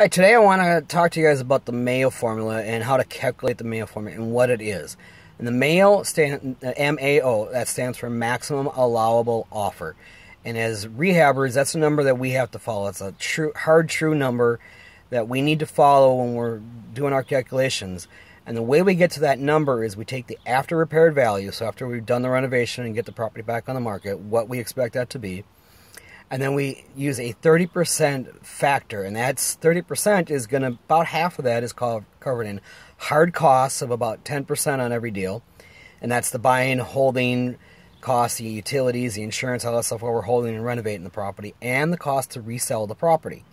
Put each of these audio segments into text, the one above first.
All right, today I want to talk to you guys about the MAO formula and how to calculate the MAO formula and what it is. And the MAO stand uh, MAO that stands for maximum allowable offer. And as rehabbers, that's the number that we have to follow. It's a true, hard, true number that we need to follow when we're doing our calculations. And the way we get to that number is we take the after repaired value, so after we've done the renovation and get the property back on the market, what we expect that to be and then we use a 30% factor and that's 30% is going to about half of that is called, covered in hard costs of about 10% on every deal. And that's the buying holding costs the utilities the insurance all that stuff while we're holding and renovating the property and the cost to resell the property.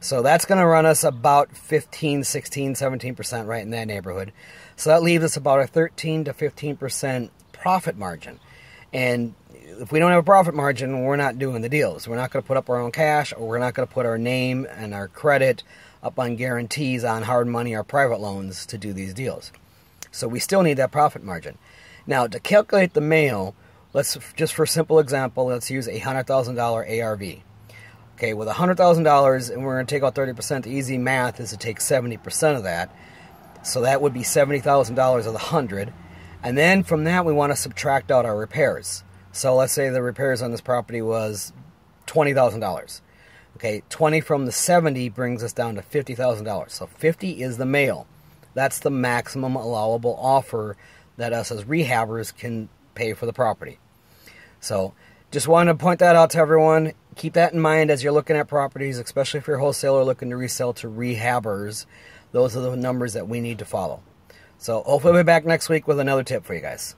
So that's going to run us about 15 16 17% right in that neighborhood. So that leaves us about a 13 to 15% profit margin. And if we don't have a profit margin, we're not doing the deals. We're not going to put up our own cash, or we're not going to put our name and our credit up on guarantees on hard money or private loans to do these deals. So we still need that profit margin. Now, to calculate the MAO, let's just for a simple example, let's use a hundred thousand dollar ARV. Okay, with a hundred thousand dollars, and we're going to take out thirty percent. The easy math is to take seventy percent of that. So that would be seventy thousand dollars of the hundred, and then from that we want to subtract out our repairs. So let's say the repairs on this property was $20,000. Okay, 20 from the 70 brings us down to $50,000. So 50 is the MAO. That's the maximum allowable offer that us as rehabbers can pay for the property. So just wanted to point that out to everyone. Keep that in mind as you're looking at properties, especially if you're a wholesaler looking to resell to rehabbers. Those are the numbers that we need to follow. So hopefully we'll be back next week with another tip for you guys.